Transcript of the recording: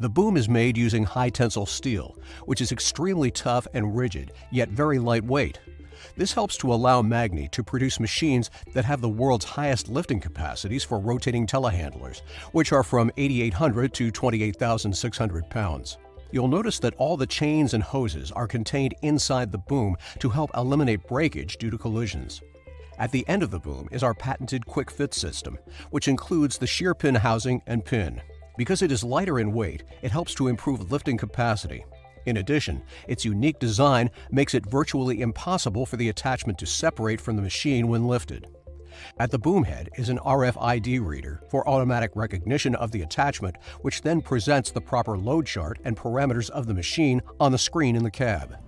The boom is made using high tensile steel, which is extremely tough and rigid, yet very lightweight. This helps to allow Magni to produce machines that have the world's highest lifting capacities for rotating telehandlers, which are from 8,800 to 28,600 pounds. You'll notice that all the chains and hoses are contained inside the boom to help eliminate breakage due to collisions. At the end of the boom is our patented quick fit system, which includes the shear pin housing and pin. Because it is lighter in weight, it helps to improve lifting capacity. In addition, its unique design makes it virtually impossible for the attachment to separate from the machine when lifted. At the boom head is an RFID reader for automatic recognition of the attachment, which then presents the proper load chart and parameters of the machine on the screen in the cab.